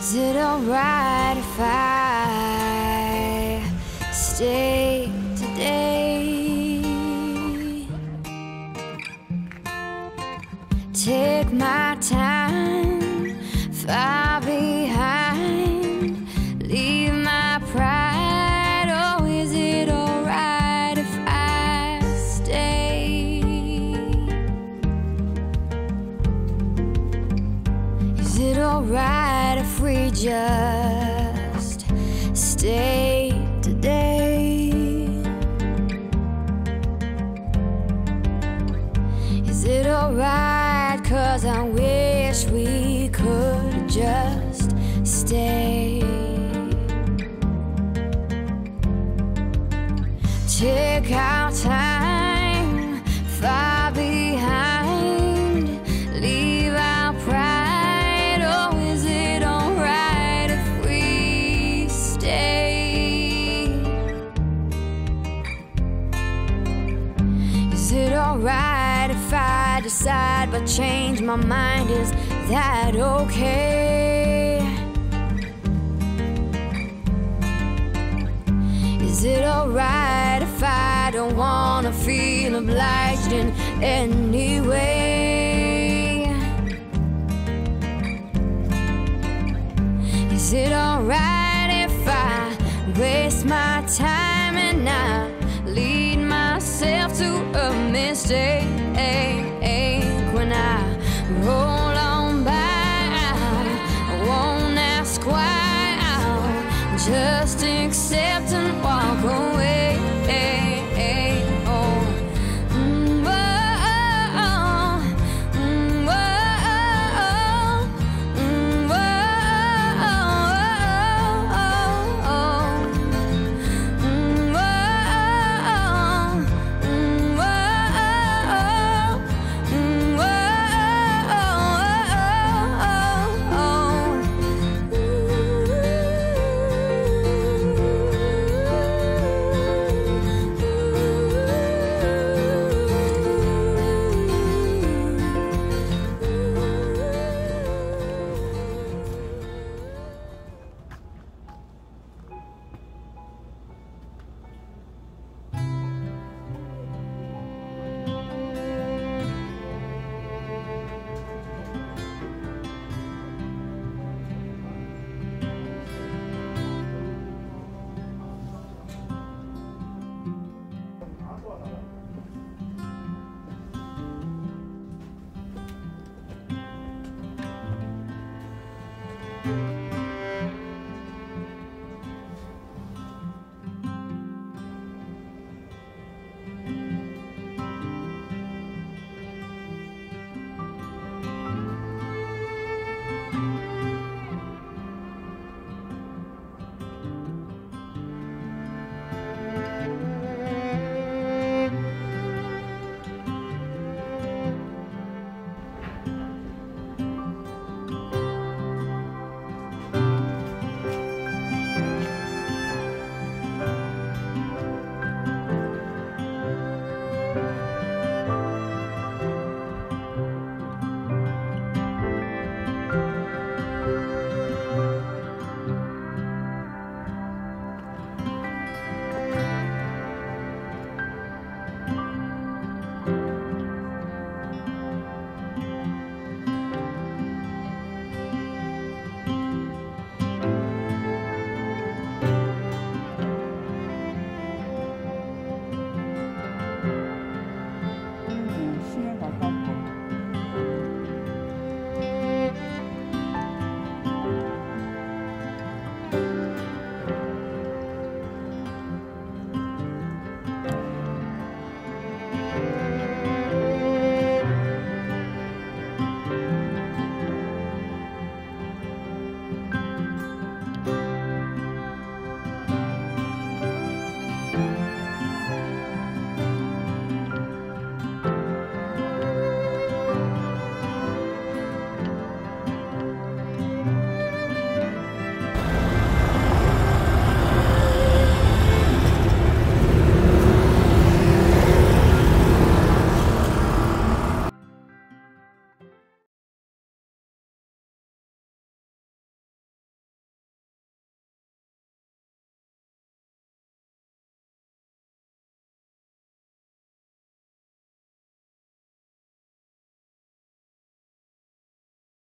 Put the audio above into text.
Is it alright if I stay today? Take my time stay. Take our time far behind, leave our pride. Oh, is it alright if we stay? Is it alright if I decide but change my mind? Is that okay? Is it alright if I don't wanna feel obliged in any way? Is it alright if I waste my time and I lead myself to a mistake? just accept and walk away.